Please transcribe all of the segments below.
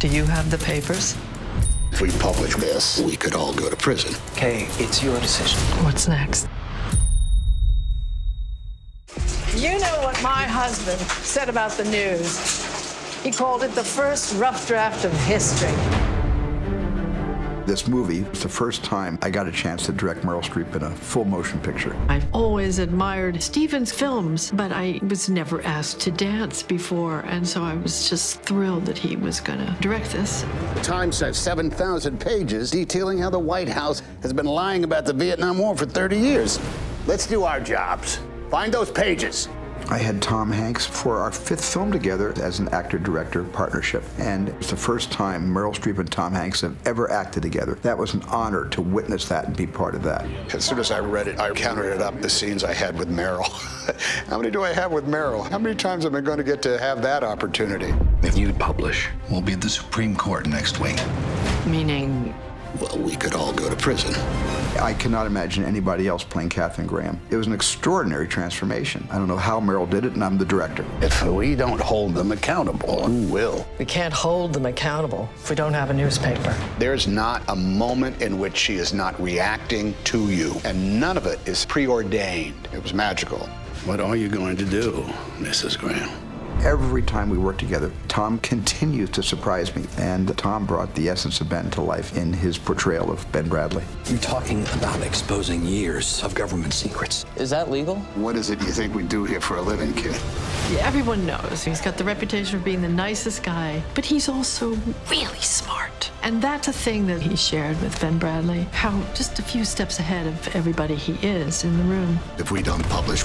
Do you have the papers? If we publish this, we could all go to prison. Okay, it's your decision. What's next? You know what my husband said about the news. He called it the first rough draft of history. This movie was the first time I got a chance to direct Meryl Streep in a full motion picture. I've always admired Steven's films, but I was never asked to dance before, and so I was just thrilled that he was going to direct this. The Times says 7,000 pages detailing how the White House has been lying about the Vietnam War for 30 years. Let's do our jobs. Find those pages. I had Tom Hanks for our fifth film together as an actor-director partnership, and it's the first time Meryl Streep and Tom Hanks have ever acted together. That was an honor to witness that and be part of that. As soon as I read it, I counted it up, the scenes I had with Meryl. How many do I have with Meryl? How many times am I going to get to have that opportunity? If you publish, we'll be at the Supreme Court next week. Meaning, Well, we could all go to prison. I cannot imagine anybody else playing Katharine Graham. It was an extraordinary transformation. I don't know how Meryl did it, and I'm the director. If we don't hold them accountable, who will? We can't hold them accountable if we don't have a newspaper. There's not a moment in which she is not reacting to you, and none of it is preordained. It was magical. What are you going to do, Mrs. Graham? Every time we work together, Tom continues to surprise me, and Tom brought the essence of Ben to life in his portrayal of Ben Bradlee. You're talking about exposing years of government secrets. Is that legal? What is it you think we do here for a living, kid? Yeah, everyone knows he's got the reputation of being the nicest guy, but he's also really smart. And that's a thing that he shared with Ben Bradlee, how just a few steps ahead of everybody he is in the room. If we don't publish,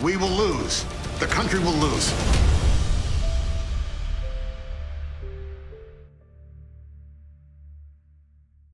we will lose. The country will lose.